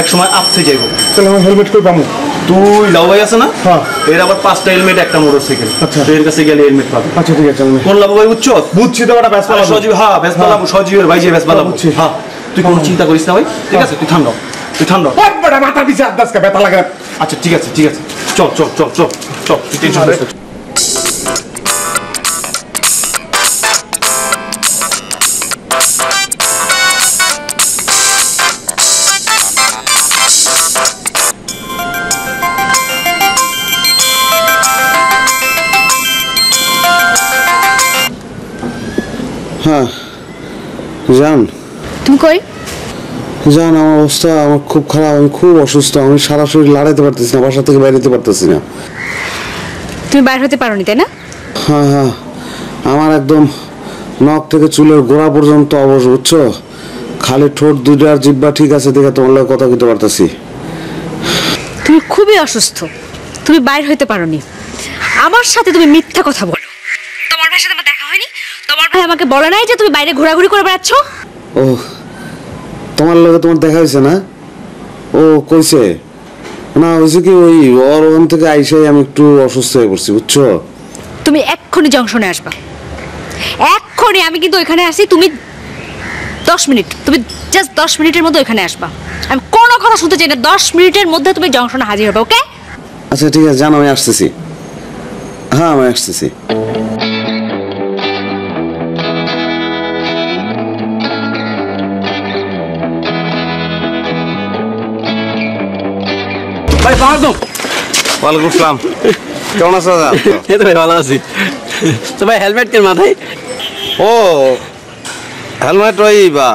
[SPEAKER 6] এক সময় আপসে যাইব।
[SPEAKER 9] তাহলে আমার হেলমেট কই পাবো
[SPEAKER 6] তুই লাউবাই আছে না?
[SPEAKER 9] হ্যাঁ।
[SPEAKER 6] এর আবার পাঁচটা হেলমেট একটা মোটর সাইকেল
[SPEAKER 9] আচ্ছা।
[SPEAKER 6] এর কাছে গেলে হেলমেট পাবি।
[SPEAKER 9] আচ্ছা ঠিক আছে আমি
[SPEAKER 6] কোন লাউবাই বুঝছ?
[SPEAKER 9] বুঝছি তো ওটা ব্যস্ত
[SPEAKER 6] সজীব হ্যাঁ ভেসপালা সজীবের ভাই যে ভেসপালা
[SPEAKER 9] বুঝছি।
[SPEAKER 6] হ্যাঁ তুই কোনো চিন্তা করিস না ভাই ঠিক আছে? তুই ঠান্ডা তুই ঠান্ডা
[SPEAKER 9] মাথা পিছে আদাসকে ব্যথা লাগে।
[SPEAKER 6] আচ্ছা ঠিক আছে ঠিক আছে। চল চল চল চল চল তুই টেনশন
[SPEAKER 1] হ্যাঁ জান।
[SPEAKER 3] তুমি কই?
[SPEAKER 1] জান আমার অবস্থা আমার খুব খারাপ আমি খুব অসুস্থ আমি সারা শরীর লাড়াইতে পারতেছি না বাসা থেকে বেরোতে পারতেছি না।
[SPEAKER 3] তুমি বাইরে হতে পারোনি তাই না?
[SPEAKER 1] হ্যাঁ হ্যাঁ আমার একদম নখ থেকে চুলের গোড়া পর্যন্ত অবশ বুঝছ? খালি ঠোঁট দুইটার জিব্বা ঠিক আছে দেখে তোমার লগে কথা কইতে পারতেছি।
[SPEAKER 3] তুমি খুবই অসুস্থ তুমি বাইর হইতে পারোনি। আমার সাথে তুমি মিথ্যা কথা বলো তোমার ভাইয়ের সাথে আমার দেখা হয়নি তোমার ভাই আমাকে বলে নাই যে তুমি বাইরে ঘোরাঘুরি করে বেড়াচ্ছ?
[SPEAKER 1] ও তোমার লগে তোমার দেখা হয়েছে না? ও কইছে। না হয়েছে কি ওই ওর ওখান থেকে আইসাই আমি একটু অসুস্থ হয়ে পড়ছি বুঝছ?
[SPEAKER 3] তুমি এক্ষুনি জংশনে আসবা। এক্ষুনি আমি কিন্তু ওইখানে আসি তুমি দশ মিনিট তুমি জাস্ট দশ মিনিটের মধ্যে ওইখানে আসবা। আমি কোনো কথা শুনতে চাই না দশ মিনিটের মধ্যে তুমি জংশনে হাজির হবে ওকে
[SPEAKER 5] আচ্ছা ঠিক আছে জান আমি আসতেছি। হ্যাঁ আমি আসতেছি। ওয়ালাইকুম আসসালাম। কেমন আছো দাদা?
[SPEAKER 4] এই তো ভাই ভালো আছি। তো ভাই হেলমেট কেন মাথায়?
[SPEAKER 5] ও হেলমেট ওই বা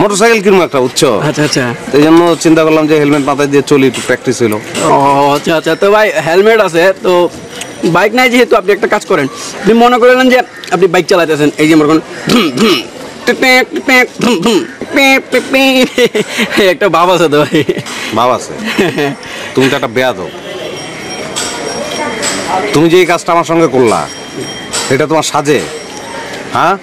[SPEAKER 5] মোটরসাইকেল কিনবো একটা উচ্চ
[SPEAKER 4] আচ্ছা আচ্ছা।
[SPEAKER 5] এই জন্য চিন্তা করলাম যে হেলমেট মাথায় দিয়ে চলি একটু প্র্যাকটিস হইল।
[SPEAKER 4] ও আচ্ছা আচ্ছা। তো ভাই হেলমেট আছে তো বাইক নাই যেহেতু আপনি একটা কাজ করেন। আপনি মনে করলেন যে আপনি বাইক চালাতেছেন এই যে মনে করেন। একটা ভাব আছে তো ভাই।
[SPEAKER 5] ভাব আছে? <laughs> তুমি তো একটা বেয়াদ তুমি যে এই কাজটা আমার সঙ্গে করলা, এটা তোমার সাজে হ্যাঁ?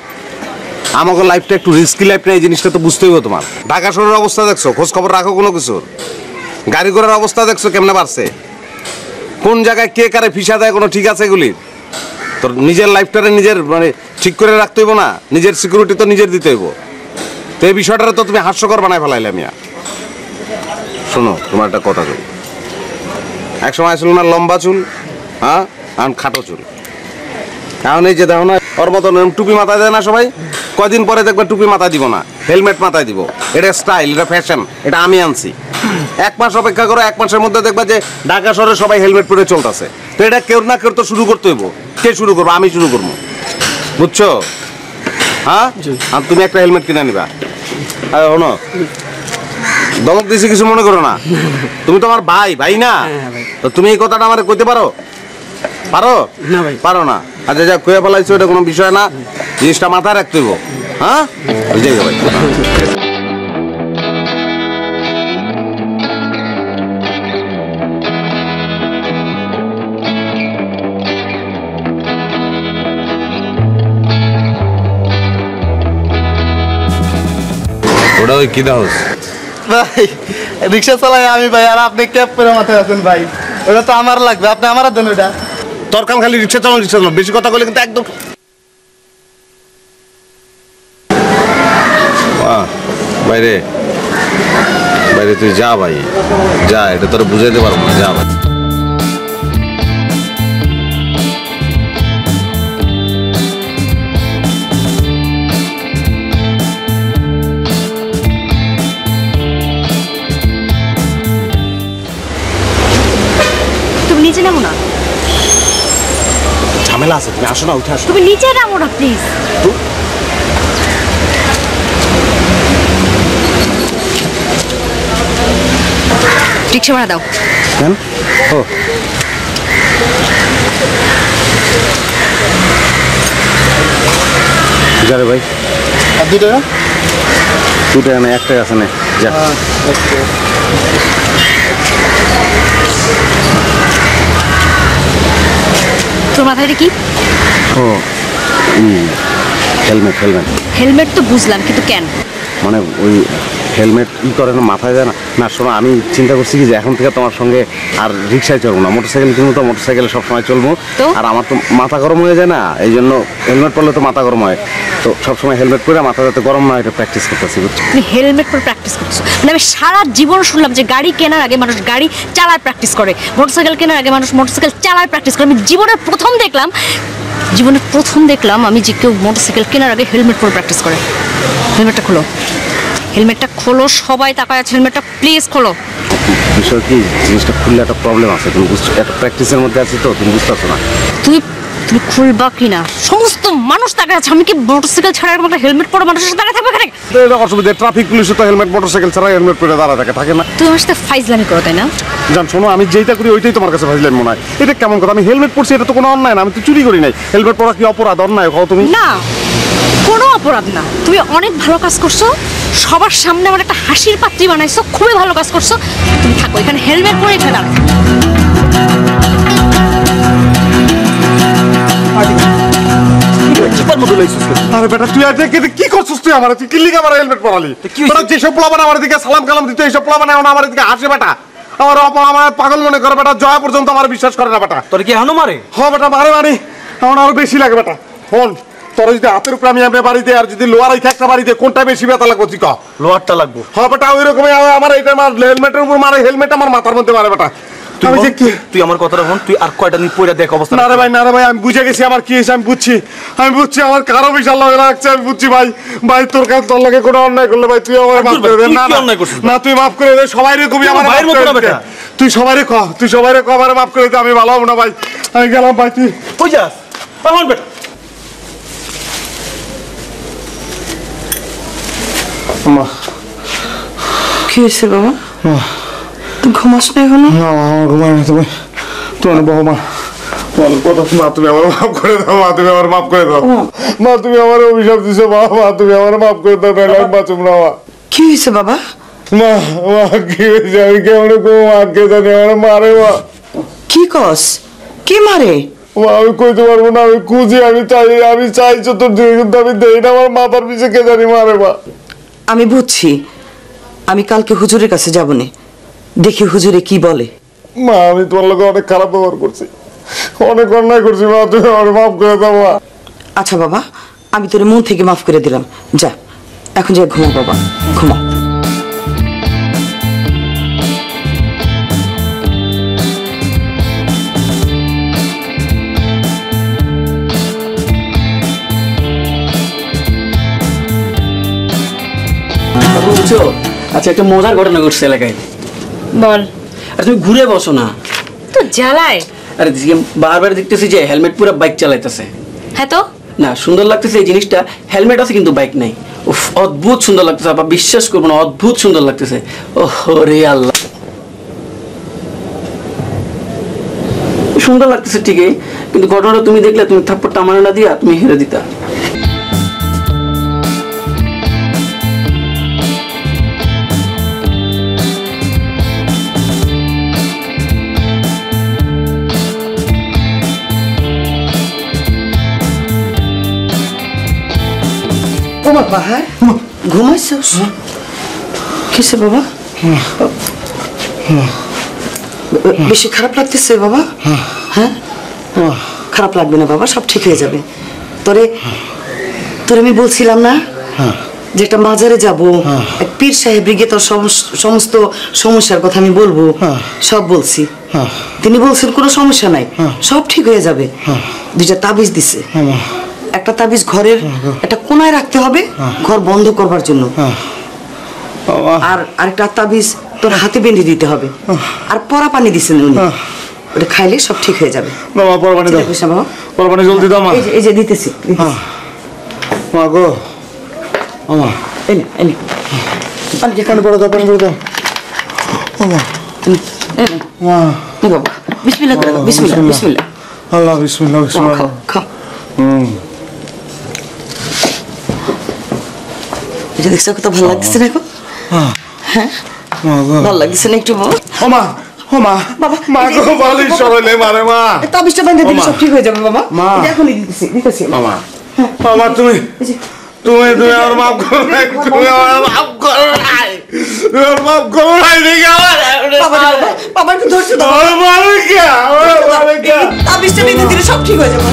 [SPEAKER 5] আমাকে লাইফটা একটু রিস্কি লাইফ না এই জিনিসটা তো বুঝতেই হবে তোমার। ঢাকা শহরের অবস্থা দেখছ? খোঁজ খবর রাখো কোনো কিছুর? গাড়ি ঘোড়ার অবস্থা দেখছ কেমনে বাড়ছে? কোন জায়গায় কে কারে ফিসা দেয় কোনো ঠিক আছে এগুলির তোর নিজের লাইফটারে নিজের মানে ঠিক করে রাখতে হইব না? নিজের সিকিউরিটি তো নিজের দিতে হইব। তো এই বিষয়টারে তো তুমি হাস্যকর বানায় ফেলাইলে মিয়া। শোনো, তোমার একটা কথা কই। এক সময় ছিল না লম্বা চুল হ্যাঁ? এখন খাটো চুল। এখন এই যে দেখো না ওর মতন টুপি মাথায় দেয় না সবাই? কয়দিন পরে দেখবে টুপি মাথায় দিব না হেলমেট মাথায় দিব। এটা স্টাইল এটা ফ্যাশন এটা আমি আনছি। এক মাস অপেক্ষা করো এক মাসের মধ্যে দেখবা যে ঢাকা শহরে সবাই হেলমেট পরে চলতেছে। তো এটা কেউ না কেউ তো শুরু করতে হইব। কে শুরু করব? আমি শুরু করব। বুঝছ? হ্যাঁ? আর তুমি একটা হেলমেট কিনে নিবা। আর শোনো। দমক দিছি কিছু মনে করো না। তুমি তো আমার ভাই ভাই না? তো তুমি এই কথাটা আমার কইতে পারো? পারো?
[SPEAKER 4] না ভাই।
[SPEAKER 5] পারো না। আচ্ছা যা কয়ে ফেলাইছো এটা কোনো বিষয় না। জিনিসটা মাথায় রাখতে হইব। হ্যাঁ? বুঝে ভাই। ওটা ওই কি হাউস
[SPEAKER 10] ভাই রিক্সা চালাই আমি ভাই আর আপনি ক্যাব করে মাথায় আছেন ভাই। ওটা তো আমার লাগবে। আপনি আমার দেন ওটা।
[SPEAKER 5] তোর কাম খালি রিক্সা চালানো রিক্সা চালানো। বেশি কথা বলে কিন্তু একদম বাইরে। বাইরে তুই যা ভাই, যা, এটা তোর বুঝাইতে পারব না, যা ভাই। ঝামেলা আছে তুমি আসো না উঠে আসো।
[SPEAKER 3] তুমি নিচে নামো না প্লিজ রিক্সা ভাড়া দাও।
[SPEAKER 5] কেন? ও। যা রে ভাই।
[SPEAKER 10] আর দুটো
[SPEAKER 5] দুটো না একটাই আছে না যা।
[SPEAKER 3] তোর মাথায় এটা কি?
[SPEAKER 5] ও হেলমেট হেলমেট
[SPEAKER 3] হেলমেট তো বুঝলাম কিন্তু কেন?
[SPEAKER 5] মানে ওই হেলমেট ই করে না মাথায় যায় না। না শোনো আমি চিন্তা করছি কি যে এখন থেকে তোমার সঙ্গে আর রিক্সায় চলবো না। মোটরসাইকেল কিনবো তো মোটরসাইকেলে সবসময় চলবো? আর আমার তো মাথা গরম হয়ে যায় না এই জন্য হেলমেট পরলে তো মাথা গরম হয়। তো সবসময় হেলমেট পরে মাথা যাতে গরম না এটা প্র্যাকটিস করতেছি
[SPEAKER 3] তুমি হেলমেট পরে প্র্যাকটিস করছ। মানে আমি সারা জীবন শুনলাম যে গাড়ি কেনার আগে মানুষ গাড়ি চালার প্র্যাকটিস করে। মোটরসাইকেল কেনার আগে মানুষ মোটরসাইকেল চালার প্র্যাকটিস করে। আমি জীবনের প্রথম দেখলাম জীবনের প্রথম দেখলাম আমি যে কেউ মোটরসাইকেল কেনার আগে হেলমেট পরে প্র্যাকটিস করে। হেলমেটটা খোলো। হেলমেটটা খোলো সবাই তাকায় আছে হেলমেটটা প্লিজ খোলো।
[SPEAKER 5] বিষয় কি? জিনিসটা খুললে একটা প্রবলেম আছে তুমি বুঝছ? একটা প্র্যাকটিসের মধ্যে আছে তো তুমি বুঝতে পারছ না।
[SPEAKER 3] তুই তুমি খুলবা কি না সমস্ত মানুষ তাকায় আছে আমি কি মোটরসাইকেল ছাড়া এরকম একটা হেলমেট পরে মানুষের সাথে দাঁড়িয়ে থাকবে এখানে?
[SPEAKER 5] এটা অসুবিধা ট্রাফিক পুলিশে তো হেলমেট মোটরসাইকেল ছাড়া হেলমেট পরে দাঁড়া থাকে থাকে না।
[SPEAKER 3] তুই আমার সাথে ফাইজলামি করো তাই না?
[SPEAKER 5] জান শোনো আমি যেইটা করি ওইটাই তোমার কাছে ভাজলেন মনে হয়। এটা কেমন কথা? আমি হেলমেট পরছি এটা তো কোনো অন্যায় না আমি তো চুরি করি নাই। হেলমেট পরা কি অপরাধ অন্যায় কও তুমি?
[SPEAKER 3] না কোনো অপরাধ না। তুমি অনেক ভালো কাজ করছ সবার সামনে আমার একটা হাসির পাত্রী বানাইছো খুবই ভালো কাজ করছ। তুমি থাকো এখানে হেলমেট পরে এখানে দাঁড়াও।
[SPEAKER 9] আরে বেটা তুই আজ থেকে কি করছিস তুই আমার? তুই কিল্লিকে আমার হেলমেট পরালি? যেসব পোলাবান আমার দিকে সালাম কালাম দিতে এইসব পোলাবান এখন আমার দিকে হাসে বেটা। আমার অপ আমার পাগল মনে করে বেটা জয়া পর্যন্ত আমার বিশ্বাস করে না বেটা।
[SPEAKER 4] তোর কি এখনও মারে?
[SPEAKER 9] হ বেটা মারে মারি। আমার আরও বেশি লাগে বেটা। ফোন তোর যদি হাতের উপরে আমি আমি বাড়িতে আর যদি লোয়ার এই একটা বাড়িতে কোনটা বেশি ব্যথা লাগবে তুই
[SPEAKER 4] লোহারটা লাগবো।
[SPEAKER 9] হ বেটা ওই রকমই আমার এইটা আমার হেলমেটের উপর মারে হেলমেট আমার মাথার মধ্যে মারে বেটা।
[SPEAKER 6] তুই আমার কথাটা হন তুই আর কয়টা দিন পরে দেখ অবস্থা।
[SPEAKER 5] না রে ভাই না রে ভাই আমি বুঝে গেছি আমার কি হয়েছে আমি বুঝছি। আমি বুঝছি আমার কারও বিশাল লাগে লাগছে আমি বুঝছি ভাই। ভাই তোর কাছে তোর লাগে কোনো অন্যায় করলে ভাই তুই আমার মাফ করে দে। না না,
[SPEAKER 6] অন্যায় করছিস?
[SPEAKER 5] না তুই মাফ করে দে সবাই রে কবি আমার
[SPEAKER 6] ভাইয়ের মতো না বেটা।
[SPEAKER 5] তুই সবাই রে ক তুই সবাই রে ক আমার মাফ করে দে আমি ভালো হব না ভাই। আমি গেলাম ভাই তুই
[SPEAKER 6] কই যাস? এখন বেটা।
[SPEAKER 5] মা।
[SPEAKER 7] কি হয়েছে বাবা? তুই ঘুমাস না এখনও?
[SPEAKER 5] না আমার না তুমি তোমার বহু মা মা তুমি আমার মাফ করে দাও মা তুমি আমার মাফ করে দাও। মা তুমি আমার অভিশাপ দিছো মা মা তুমি আমার মাফ করে দাও নাহলে আমি বাঁচুম না মা।
[SPEAKER 7] কি হয়েছে বাবা?
[SPEAKER 5] মা মা কি হয়েছে? আমি কেমন কোনো মাকে জানি আমার মারে মা।
[SPEAKER 7] কি কস? কি মারে?
[SPEAKER 5] মা আমি কইতে পারব না আমি খুঁজি আমি চাই আমি চাই চতুর্দিকে কিন্তু আমি দেই না আমার মাথার পিছে কে জানি মারে মা।
[SPEAKER 7] আমি বুঝছি। আমি কালকে হুজুরের কাছে যাব নে। দেখি হুজুরে কি বলে।
[SPEAKER 5] মা আমি তোমার লোকে অনেক খারাপ ব্যবহার করছি। অনেক অন্যায় করছি মা তুমি আমার মাফ করে দাও মা।
[SPEAKER 7] আচ্ছা বাবা আমি তোর মন থেকে মাফ করে দিলাম। যা এখন যা ঘুমা বাবা ঘুমা
[SPEAKER 4] বুঝছ? আচ্ছা একটা মজার ঘটনা ঘটছে এলাকায়।
[SPEAKER 3] বল।
[SPEAKER 4] আর তুমি ঘুরে বসো না।
[SPEAKER 3] তো জ্বালায়।
[SPEAKER 4] আরে বারবার দেখতেছি যে হেলমেট পুরো বাইক চালাইতেছে।
[SPEAKER 3] হ্যাঁ তো?
[SPEAKER 4] না সুন্দর লাগতেছে এই জিনিসটা। হেলমেট আছে কিন্তু বাইক নাই। উফ অদ্ভুত সুন্দর লাগতেছে আপা বিশ্বাস করব না অদ্ভুত সুন্দর লাগতেছে। ওহ রে আল্লাহ। সুন্দর লাগতেছে ঠিকই কিন্তু ঘটনাটা তুমি দেখলে তুমি থাপ্পড়টা আমার না দিয়া তুমি হেরে দিতা।
[SPEAKER 7] ওমা পাহাড়? ঘুমাইছস কিসে বাবা? বে- বেশি খারাপ লাগতেছে বাবা? হ্যাঁ। খারাপ লাগবে না বাবা সব ঠিক হয়ে যাবে। তোরে তোরে আমি বলছিলাম না? যে একটা মাজারে যাব এক পীর সাহেব গিয়ে তোর সমস- সমস্ত সমস্যার কথা আমি বলব। সব বলছি। তিনি বলছেন কোনো সমস্যা নাই। সব ঠিক হয়ে যাবে। দুইটা তাবিজ দিছে। একটা তাবিজ ঘরের একটা কোনায় রাখতে হবে ঘর বন্ধ করবার জন্য। আর আরেকটা তাবিজ তোর হাতে বেঁধে দিতে হবে। আর পরা পানি দিছেন উনি। ওটা খাইলে সব ঠিক হয়ে যাবে।
[SPEAKER 5] বাবা পরবানি দাও।
[SPEAKER 7] ঠিক আছে, বাবা।
[SPEAKER 5] পরবানি জলদি দাও মা।
[SPEAKER 7] এই যে দিতেছি।
[SPEAKER 5] মা গো। আমা
[SPEAKER 7] এই নে, এই নে। পানি
[SPEAKER 5] পানি পড়ে দাও পানি পড়ে দাও। আমা মা।
[SPEAKER 7] বাবা। বিসমিল্লাহ করে দাও বিসমিল্লাহ বিসমিল্লাহ।
[SPEAKER 5] আল্লাহ বিসমিল্লাহ বিসমিল্লাহ।
[SPEAKER 7] খাও।
[SPEAKER 5] হুম।
[SPEAKER 7] এটা দেখছ কত ভালো লাগছে না এখন হ্যাঁ? ভালো লাগছে না একটু
[SPEAKER 5] মা মা
[SPEAKER 7] বাবা
[SPEAKER 5] মা গো বালিশ সরাইলে মারে মা
[SPEAKER 7] তাবিজটা বেঁধে দিলে সব ঠিক হয়ে যাবে বাবা।
[SPEAKER 5] মা।
[SPEAKER 7] এখনই দিতেছি দিতেছি।
[SPEAKER 5] মামা। মামা তুমি তুমি তুমি আমার মাফ করো নাই তুমি আমার মাফ করো নাই। তুমি আমার মাফ করো নাই দেখি আমার
[SPEAKER 7] বাবা বাবা, বাবা একটু ধৈর্য দাও
[SPEAKER 5] আমার মারে কে? আমার মারে কে?
[SPEAKER 7] তাবিজটা বেঁধে দিলে সব ঠিক হয়ে যাবে।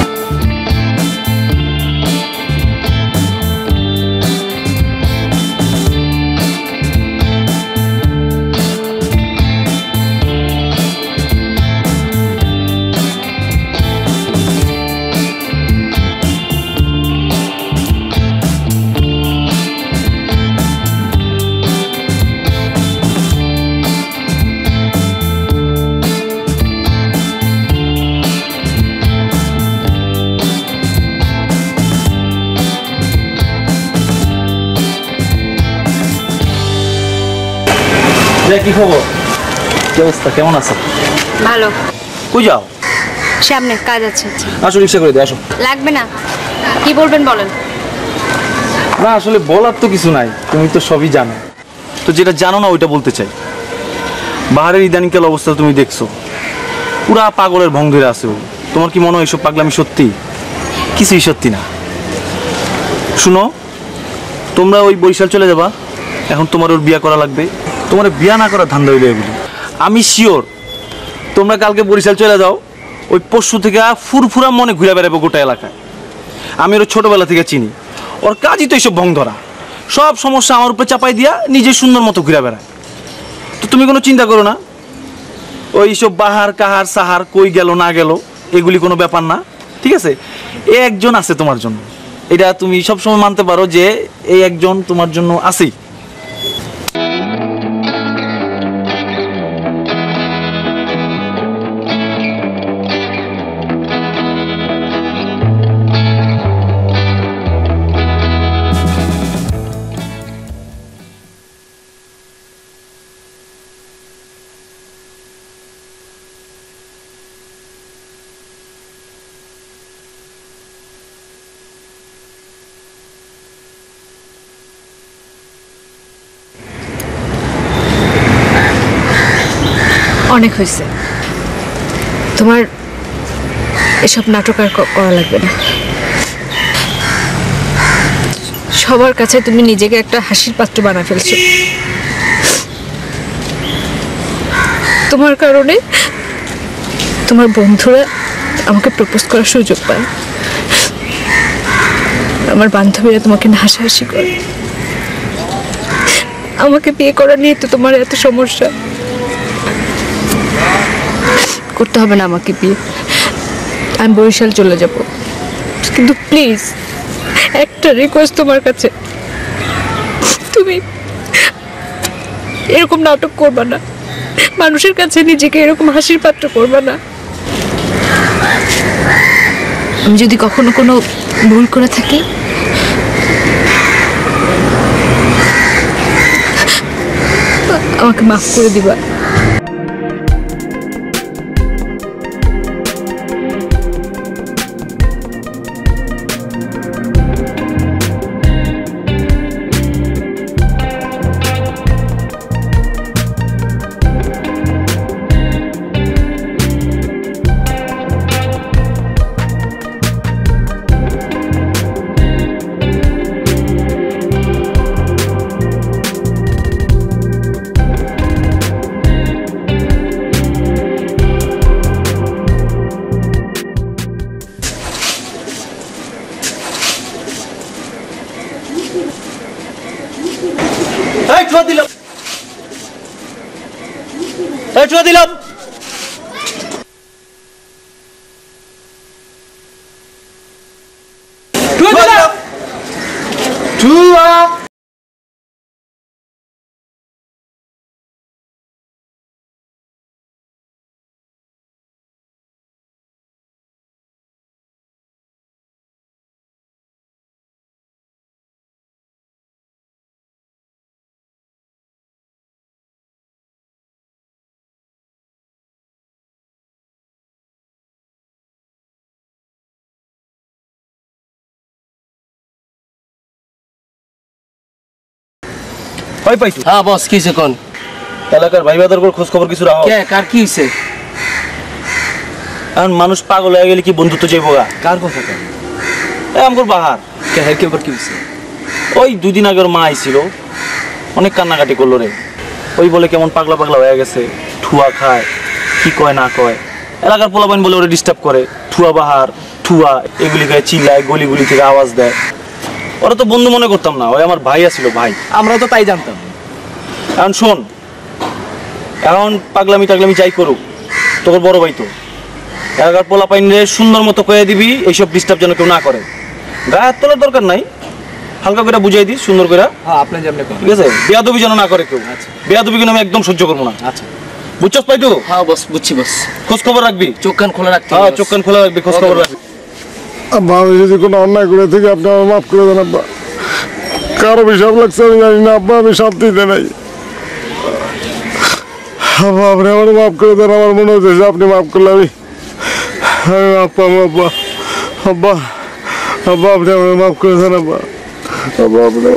[SPEAKER 6] খবর? কি অবস্থা? কেমন আছো?
[SPEAKER 3] ভালো।
[SPEAKER 6] কই যাও?
[SPEAKER 3] সামনে কাজ আছে।
[SPEAKER 6] আসো রিক্সা করে দিয়ে আসো।
[SPEAKER 3] লাগবে না। কি বলবেন বলেন।
[SPEAKER 6] না আসলে বলার তো কিছু নাই। তুমি তো সবই জানো। তো যেটা জানো না ওইটা বলতে চাই। বাহারের ইদানিকাল অবস্থা তুমি দেখছ। পুরা পাগলের ভং ধরে আছে। তোমার কি মনে হয় এসব পাগলামি সত্যি? কিছুই সত্যি না। শুনো তোমরা ওই বরিশাল চলে যাবা। এখন তোমার ওর বিয়া করা লাগবে। তোমার বিয়া না করা ধান্দা হইলে এগুলি। আমি শিওর, তোমরা কালকে বরিশাল চলে যাও, ওই পশু থেকে ফুরফুরা মনে ঘুরে বেড়াবো গোটা এলাকায়। আমি ওর ছোটবেলা থেকে চিনি। ওর কাজই তো এইসব ভং ধরা। সব সমস্যা আমার উপরে চাপাই দিয়া নিজে সুন্দর মতো ঘুরে বেড়ায়। তো তুমি কোনো চিন্তা করো না। ওই সব বাহার, কাহার, সাহার, কই গেল, না গেল, এগুলি কোনো ব্যাপার না। ঠিক আছে? এ একজন আছে তোমার জন্য। এটা তুমি সবসময় মানতে পারো যে, এই একজন তোমার জন্য আছেই।
[SPEAKER 3] হয়েছে। তোমার এসব নাটক আর করা লাগবে না। সবার কাছে তুমি নিজেকে একটা হাসির পাত্র বানা ফেলছো। তোমার কারণে তোমার বন্ধুরা আমাকে প্রপোজ করার সুযোগ পায়। আমার বান্ধবীরা তোমাকে হাসাহাসি করে। আমাকে বিয়ে করা নিয়ে তো তোমার এত সমস্যা। করতে হবে না আমাকে বিয়ে আমি বরিশাল চলে যাব। কিন্তু প্লিজ, একটা রিকোয়েস্ট তোমার কাছে। তুমি এরকম নাটক করবা না। মানুষের কাছে নিজেকে এরকম হাসির পাত্র করবা না। আমি যদি কখনো কোনো ভুল করে থাকি, আমাকে মাফ করে দিবা।
[SPEAKER 6] পাই পাইছো?
[SPEAKER 10] হ্যাঁ বস কিছে কোন?
[SPEAKER 6] এলাকার ভাই বাদার খোঁজ খবর কিছু রাখো।
[SPEAKER 10] কে কার কি হইছে?
[SPEAKER 6] মানুষ পাগল হয়ে গেলে কি বন্ধুত্ব যাইব গা?
[SPEAKER 10] কার কথা কেন
[SPEAKER 6] আমগর বাহার।
[SPEAKER 10] কে হ্যাঁ কি আবার কি হইছে?
[SPEAKER 6] ওই দুই দিন আগে ওর মা আইছিল। অনেক কান্নাকাটি করল রে। ওই বলে কেমন পাগলা পাগলা হয়ে গেছে। ঠুয়া খায় কি কয় না কয়। এলাকার পোলাপাইন বলে ওরে ডিস্টার্ব করে। ঠুয়া বাহার ঠুয়া এগুলি গায়ে চিল্লায় গলিগুলি থেকে আওয়াজ দেয়। ওরা তো বন্ধু মনে করতাম না ওই আমার ভাই আছিল ভাই।
[SPEAKER 10] আমরা তো তাই জানতাম।
[SPEAKER 6] এখন শোন এখন পাগলামি টাগলামি যাই করুক তোর বড় ভাই তো। এলাকার পোলাপাইন রে সুন্দর মতো কয়ে দিবি এইসব ডিস্টার্ব যেন কেউ না করে। গায়ে হাত তোলার দরকার নাই হালকা করে বুঝাই দিস সুন্দর করে।
[SPEAKER 10] হ্যাঁ আপনি যেমনি
[SPEAKER 6] ঠিক আছে? বেয়াদবি যেন না করে কেউ। বেয়াদবি কিন্তু আমি একদম সহ্য করব না।
[SPEAKER 10] আচ্ছা।
[SPEAKER 6] বুঝছস পাই তো?
[SPEAKER 10] হ্যাঁ বস বুঝছি বস।
[SPEAKER 6] খোঁজ খবর রাখবি?
[SPEAKER 10] চোখ কান খোলা রাখতে
[SPEAKER 6] হ্যাঁ চোখ কান খোলা রাখবি খোঁজ খবর রাখবি।
[SPEAKER 5] আব্বা, আমি যদি কোনো অন্যায় করে থাকি, আপনি আমার মাফ করে দেন আব্বা। কারও বিষয় লাগছে আমি জানি না, আব্বা, আমি শান্তিতে নাই। আব্বা, আপনি আমার মাফ করে দেন, আমার মনে হচ্ছে আপনি মাফ করলে আমি আমি মাফ পাবো, আব্বা। আব্বা আব্বা, আপনি আমার মাফ করে দেন, আব্বা। আব্বা, আপনি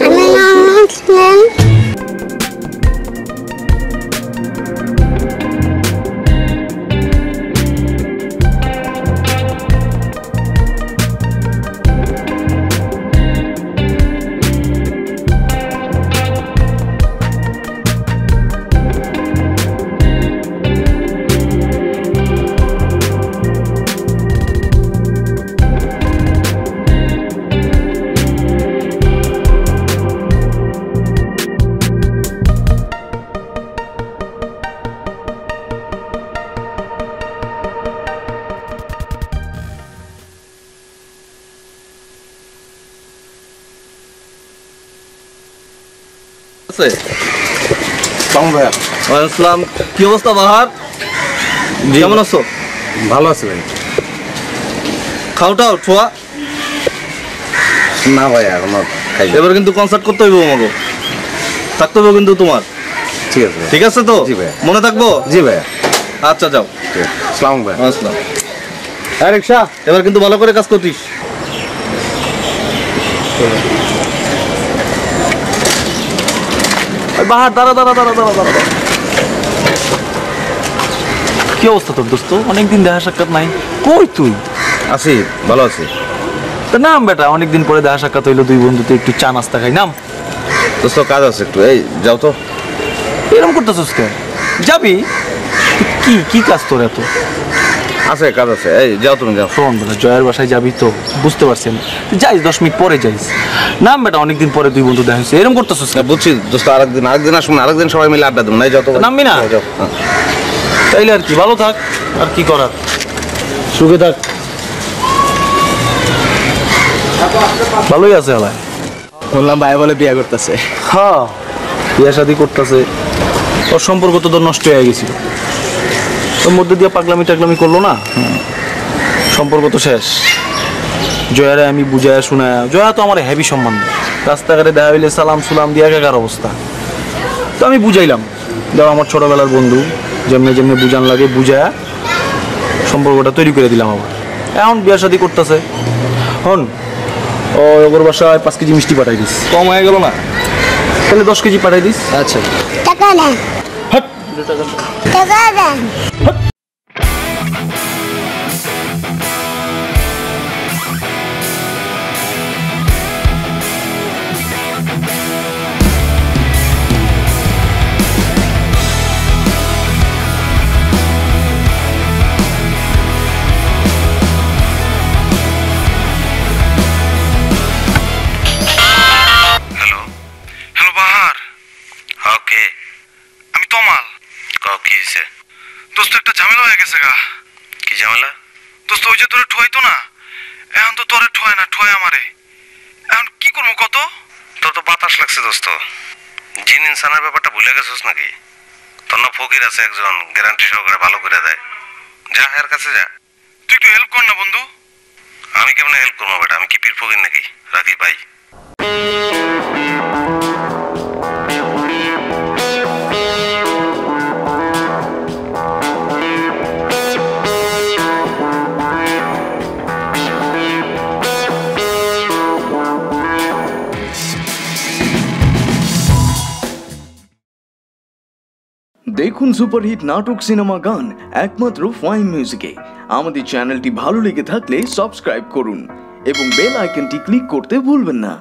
[SPEAKER 11] আসসালাম। কি অবস্থা বাহার? কেমন আছো?
[SPEAKER 5] ভালো আছি ভাই।
[SPEAKER 11] খাওটাও ছোয়া?
[SPEAKER 5] না ভাইয়া এখনও খাই
[SPEAKER 11] এবার কিন্তু কনসার্ট করতে হইব আমাকে। থাকতে হবে কিন্তু তোমার।
[SPEAKER 5] ঠিক আছে
[SPEAKER 11] ঠিক আছে তো?
[SPEAKER 5] জি ভাইয়া।
[SPEAKER 11] মনে থাকব?
[SPEAKER 5] জি ভাই।
[SPEAKER 11] আচ্ছা যাও।
[SPEAKER 5] ঠিক আছে সালাম ভাইয়া
[SPEAKER 11] আসসালাম।
[SPEAKER 5] হ্যাঁ রিক্সা।
[SPEAKER 11] এবার কিন্তু ভালো করে কাজ করতিস।
[SPEAKER 6] বাহার দাঁড়া দাঁড়া দাঁড়া দাঁড়া দাঁড়া দাঁড়া। কি অবস্থা তোর দোস্ত? অনেকদিন দেখা সাক্ষাৎ নাই। কই তুই?
[SPEAKER 5] আছি ভালো আছি।
[SPEAKER 6] তা নাম বেটা অনেকদিন পরে দেখা সাক্ষাৎ হইল দুই বন্ধুতে একটু চা নাস্তা খাই। নাম?
[SPEAKER 5] দোস্ত কাজ আছে একটু। এই যাও তো।
[SPEAKER 6] এরকম করতেছিস কেন? যাবি? কি কি কাজ তোর এত?
[SPEAKER 5] আছে কাজ আছে। এই যাও তুমি যাও।
[SPEAKER 6] শোন বেটা জয়ের বাসায় যাবি তো বুঝতে পারছি আমি। যাইস দশ মিনিট পরে যাইস। নাম বেটা অনেকদিন পরে দুই বন্ধু দেখা হয়েছে। এরকম করতেছিস
[SPEAKER 5] না, বুঝছি দোস্ত আরেকদিন আরেকদিন আসুন আরেকদিন সবাই মিলে আড্ডা দেবো। না এই যাও তো।
[SPEAKER 6] নামবি না?
[SPEAKER 5] যাও। হ্যাঁ।
[SPEAKER 6] তাইলে আর কি ভালো থাক আর কি করার? সুখে থাক। ভালোই আছে আলায়
[SPEAKER 10] বললাম ভাই বলে বিয়ে করতেছে।
[SPEAKER 6] হ্যাঁ বিয়া শাদি করতেছে। ওর সম্পর্ক তো নষ্ট হয়ে গেছিল। ওর মধ্যে দিয়ে পাগলামি টাগলামি করল না? সম্পর্ক তো শেষ। জয়ারে আমি বুঝায় শোনায় জয়া তো আমার হেভি সম্মান। রাস্তাঘাটে দেখা হইলে সালাম সুলাম দিয়ে একাকার অবস্থা। তো আমি বুঝাইলাম। ধর আমার ছোটবেলার বন্ধু। যেমনি যেমনি বুঝান লাগে বুঝায় সম্পর্কটা তৈরি করে দিলাম আবার। এখন বিয়া শাদি করতেছে। হন ও ওগর বাসায় পাঁচ কেজি মিষ্টি পাঠাই দিস। কম হয়ে গেল না? তাহলে দশ কেজি পাঠাই দিস।
[SPEAKER 11] আচ্ছা।
[SPEAKER 12] টাকা দেন। টাকা
[SPEAKER 5] গেছিস নাকি? তোর না ফকির আছে একজন গ্যারান্টি সহকারে ভালো করে দেয়। যা এর কাছে যা। তুই একটু হেল্প কর না, বন্ধু। আমি কেমন হেল্প করব বেটা? আমি কি পীর ফকির নাকি? রাখি ভাই।
[SPEAKER 13] দেখুন সুপারহিট নাটক সিনেমা গান, একমাত্র ফাইন মিউজিকে আমাদের চ্যানেলটি ভালো লেগে থাকলে সাবস্ক্রাইব করুন এবং বেল আইকনটি ক্লিক করতে ভুলবেন না।